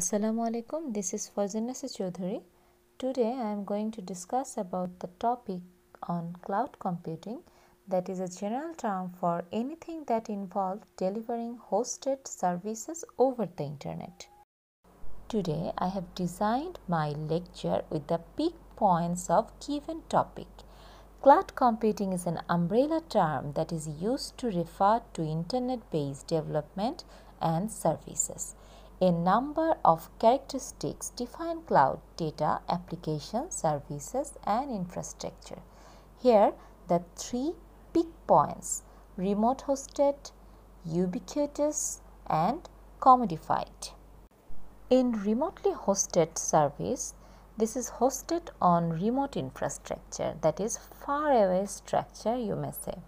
Assalamu alaikum. This is Fayazunnesa Chowdhury. Today I am going to discuss about the topic on cloud computing that is a general term for anything that involves delivering hosted services over the internet. Today I have designed my lecture with the peak points of given topic. Cloud computing is an umbrella term that is used to refer to internet based development and services. A number of characteristics define cloud data, applications, services, and infrastructure. Here, the three peak points remote hosted, ubiquitous, and commodified. In remotely hosted service, this is hosted on remote infrastructure that is far away structure you may say.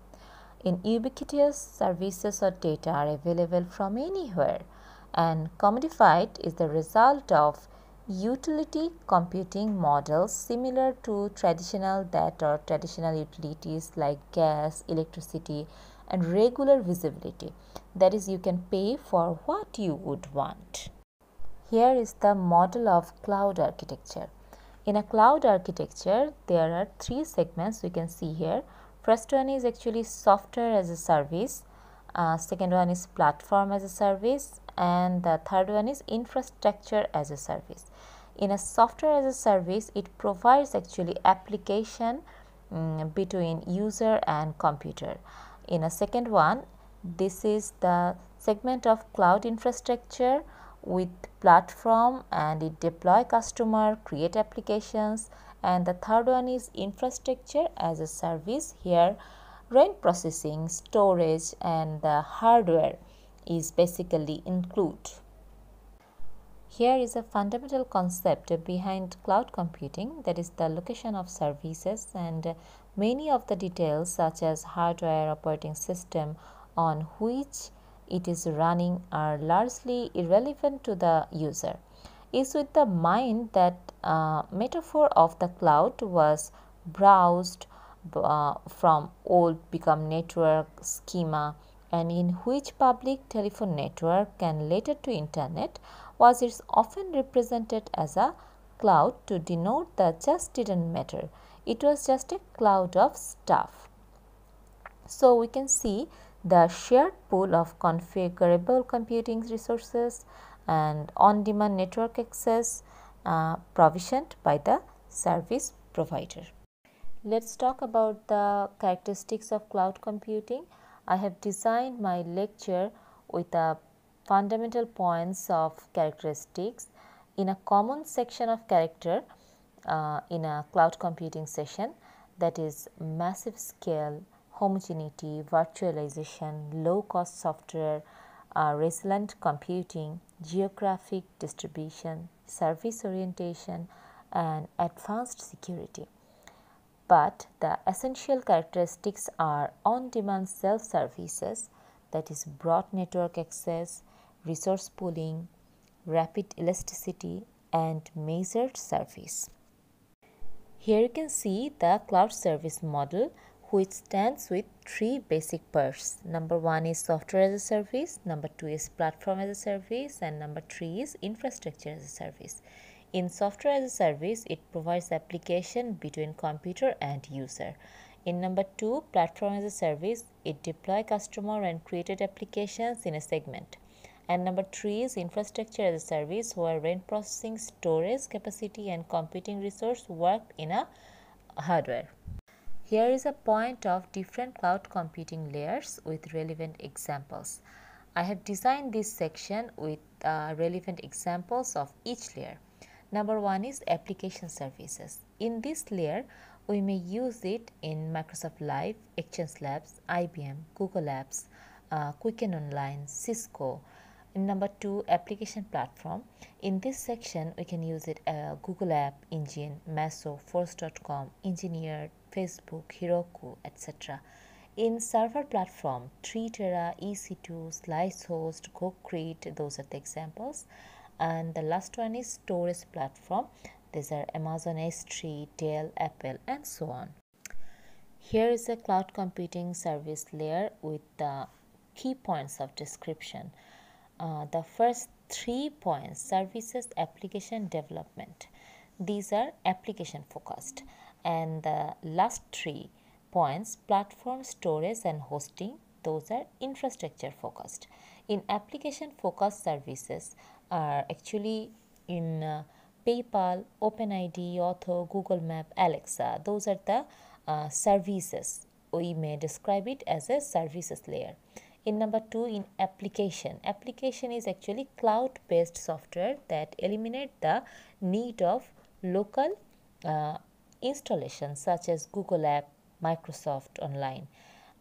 In ubiquitous services or data are available from anywhere and commodified is the result of utility computing models similar to traditional that or traditional utilities like gas, electricity and regular visibility. That is you can pay for what you would want. Here is the model of cloud architecture. In a cloud architecture, there are three segments we can see here. First one is actually software as a service, uh, second one is platform as a service and the third one is infrastructure as a service. In a software as a service, it provides actually application um, between user and computer. In a second one, this is the segment of cloud infrastructure with platform and it deploy customer, create applications and the third one is infrastructure as a service here RAIN processing, storage and the hardware is basically include. Here is a fundamental concept behind cloud computing that is the location of services and many of the details such as hardware operating system on which it is running are largely irrelevant to the user. Is with the mind that uh, metaphor of the cloud was browsed uh, from old become network schema and in which public telephone network can later to internet was it's often represented as a cloud to denote that just didn't matter. It was just a cloud of stuff. So, we can see the shared pool of configurable computing resources and on-demand network access uh, provisioned by the service provider. Let's talk about the characteristics of cloud computing. I have designed my lecture with the fundamental points of characteristics in a common section of character uh, in a cloud computing session that is massive scale, homogeneity, virtualization, low cost software, uh, resilient computing, geographic distribution, service orientation and advanced security but the essential characteristics are on-demand self-services that is broad network access, resource pooling, rapid elasticity and measured service. Here you can see the cloud service model which stands with three basic parts. Number one is software as a service, number two is platform as a service and number three is infrastructure as a service. In software as a service, it provides application between computer and user. In number two, platform as a service, it deploy customer and created applications in a segment. And number three is infrastructure as a service where RAIN processing, storage capacity and computing resource work in a hardware. Here is a point of different cloud computing layers with relevant examples. I have designed this section with uh, relevant examples of each layer. Number one is application services. In this layer, we may use it in Microsoft Live, Exchange Labs, IBM, Google Apps, uh, Quicken Online, Cisco. Number two, application platform. In this section, we can use it uh, Google App Engine, Mosso, Force.com, Engine Yard, Facebook, Heroku, etc. In server platform, 3Tera, EC2, SliceHost, GoGrid, those are the examples and the last one is storage platform. These are amazon s3 dell apple and so on. Here is a cloud computing service layer with the key points of description. Uh, the first three points services application development. These are application focused. And the last three points platform storage and hosting those are infrastructure focused. In application focused services are actually in uh, paypal openid auth google map alexa. Those are the uh, services. We may describe it as a services layer. In number two in application. Application is actually cloud based software that eliminate the need of local uh, installations such as google app microsoft online.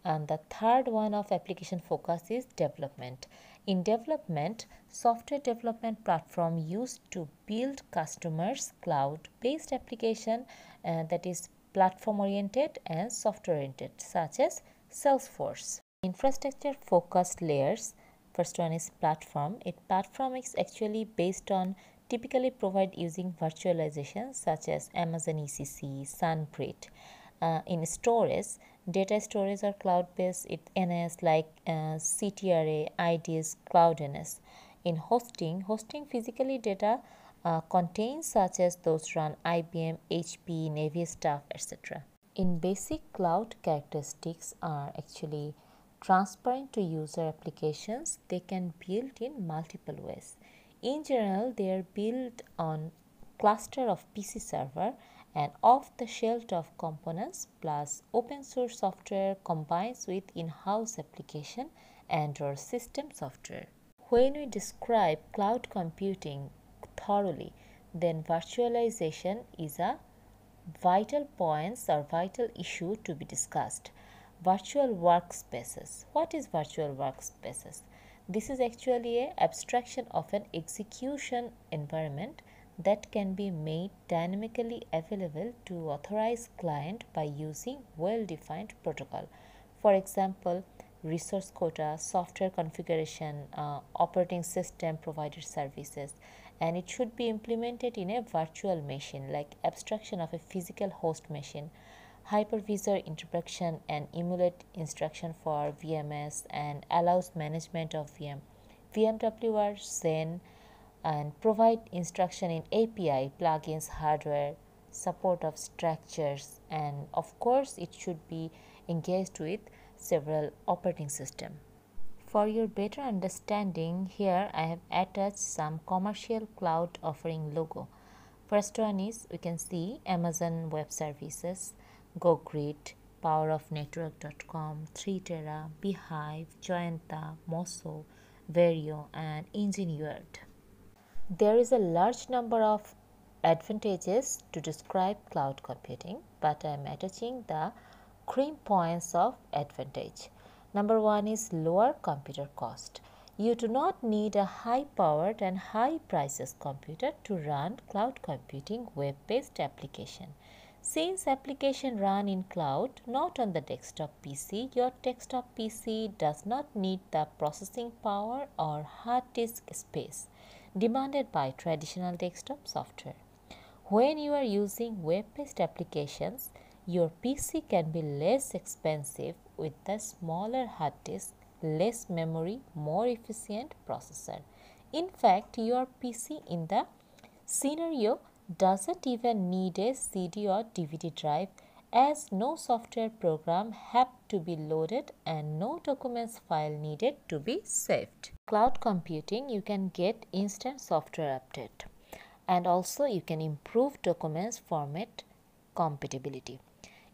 And the third one of application focus is development in development software development platform used to build customers cloud based application uh, that is platform oriented and software oriented such as salesforce. Infrastructure focused layers. First one is platform. It platform is actually based on typically provide using virtualization such as amazon ecc sunbridge uh, in storage data storage or cloud based it ns like uh, ctra ids cloud ns in hosting hosting physically data uh, contains such as those run ibm hp navier etc in basic cloud characteristics are actually transparent to user applications, they can build in multiple ways. In general, they are built on cluster of PC server and off-the-shelf of components plus open source software combines with in-house application and or system software. When we describe cloud computing thoroughly, then virtualization is a vital points or vital issue to be discussed. Virtual workspaces. What is virtual workspaces? This is actually a abstraction of an execution environment that can be made dynamically available to authorized client by using well defined protocol for example resource quota software configuration uh, operating system provided services and it should be implemented in a virtual machine like abstraction of a physical host machine hypervisor introduction and emulate instruction for VMS and allows management of VM. VMware Xen and provide instruction in API, plugins, hardware, support of structures and of course it should be engaged with several operating system. For your better understanding, here I have attached some commercial cloud offering logo. First one is we can see Amazon Web Services, GoGrid, powerofnetwork.com, 3Tera, Beehive, Joyenta, Mosso, Verio, and Engine Yard. There is a large number of advantages to describe cloud computing, but I am attaching the cream points of advantage. Number one is lower computer cost. You do not need a high powered and high prices computer to run cloud computing web based application. Since application run in cloud, not on the desktop PC, your desktop PC does not need the processing power or hard disk space demanded by traditional desktop software. When you are using web-based applications, your PC can be less expensive with the smaller hard disk, less memory, more efficient processor. In fact, your PC in the scenario doesn't even need a CD or DVD drive as no software program have to be loaded and no documents file needed to be saved. Cloud computing you can get instant software update and also you can improve documents format compatibility.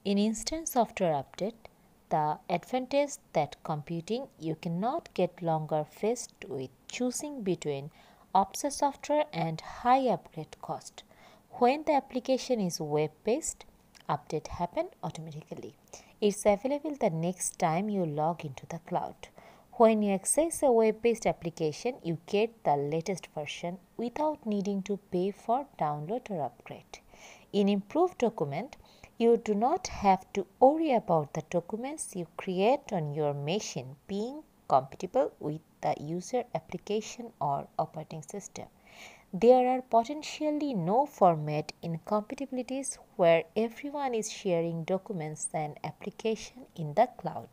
In instant software update the advantage that computing you cannot get longer faced with choosing between obsolete software and high upgrade cost. When the application is web based, update happen automatically. It's available the next time you log into the cloud. When you access a web based application, you get the latest version without needing to pay for download or upgrade. In improved document, you do not have to worry about the documents you create on your machine being compatible with the user application or operating system. There are potentially no format incompatibilities where everyone is sharing documents and application in the cloud.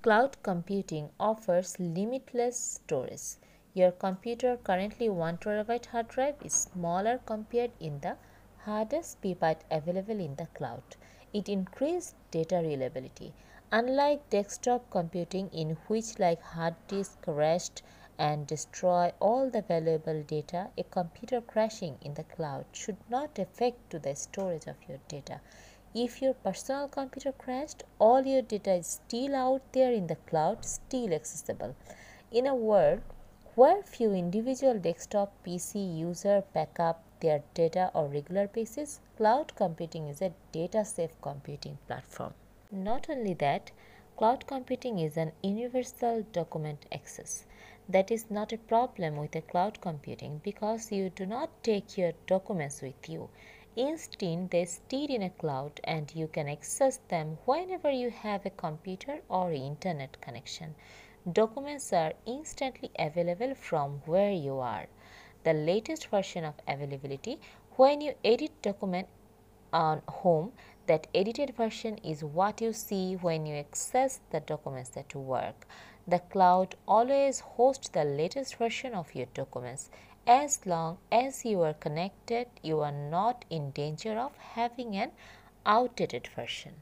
Cloud computing offers limitless storage. Your computer currently 1 terabyte hard drive is smaller compared in the hardest byte available in the cloud. It increased data reliability. Unlike desktop computing in which like hard disk crashed and destroy all the valuable data, a computer crashing in the cloud should not affect to the storage of your data. If your personal computer crashed, all your data is still out there in the cloud, still accessible. In a world where few individual desktop PC user back up their data on regular basis, cloud computing is a data safe computing platform. Not only that, cloud computing is an universal document access. That is not a problem with a cloud computing because you do not take your documents with you. Instead, they stay in a cloud and you can access them whenever you have a computer or internet connection. Documents are instantly available from where you are. The latest version of availability, when you edit document on home, that edited version is what you see when you access the documents at work. The cloud always hosts the latest version of your documents. As long as you are connected, you are not in danger of having an outdated version.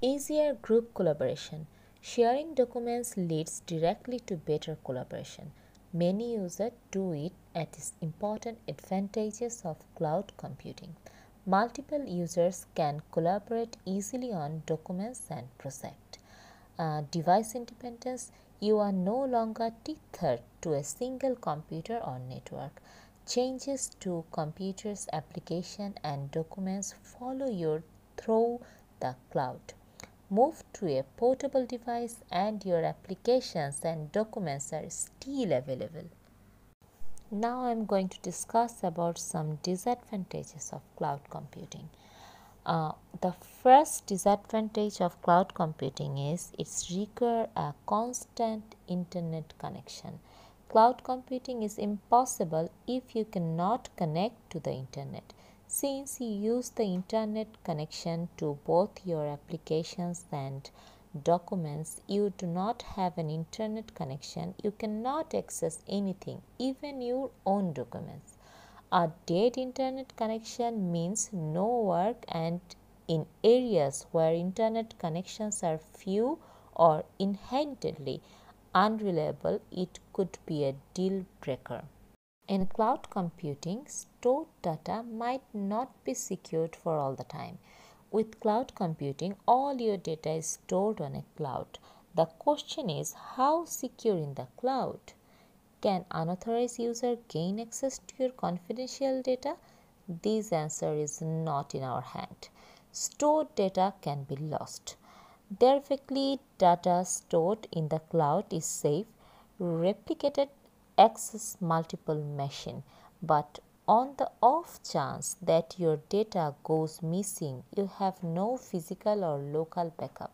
Easier group collaboration. Sharing documents leads directly to better collaboration. Many users do it as important advantages of cloud computing. Multiple users can collaborate easily on documents and projects. Uh, device independence, you are no longer tethered to a single computer or network. Changes to computers, application and documents follow you through the cloud move to a portable device and your applications and documents are still available. Now I am going to discuss about some disadvantages of cloud computing. Uh, the first disadvantage of cloud computing is it's require a constant internet connection. Cloud computing is impossible if you cannot connect to the internet. Since you use the internet connection to both your applications and documents, you do not have an internet connection, you cannot access anything, even your own documents. A dead internet connection means no work and in areas where internet connections are few or inherently unreliable, it could be a deal breaker. In cloud computing, stored data might not be secured for all the time. With cloud computing, all your data is stored on a cloud. The question is how secure in the cloud? Can unauthorized user gain access to your confidential data? This answer is not in our hand. Stored data can be lost. Therefore, data stored in the cloud is safe, replicated access multiple machine but on the off chance that your data goes missing you have no physical or local backup.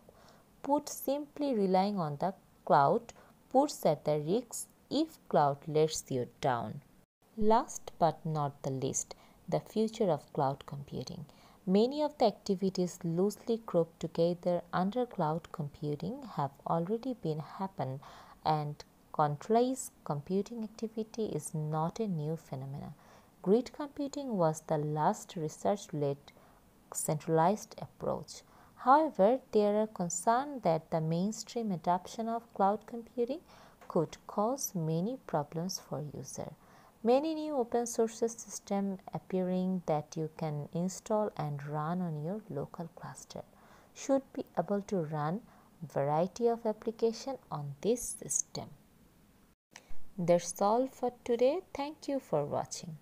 Put simply relying on the cloud puts at the risk if cloud lets you down. Last but not the least the future of cloud computing. Many of the activities loosely grouped together under cloud computing have already been happened and Centralized computing activity is not a new phenomenon. Grid computing was the last research-led centralized approach. However, there are concerns that the mainstream adoption of cloud computing could cause many problems for user. Many new open source systems appearing that you can install and run on your local cluster should be able to run variety of application on this system. That's all for today. Thank you for watching.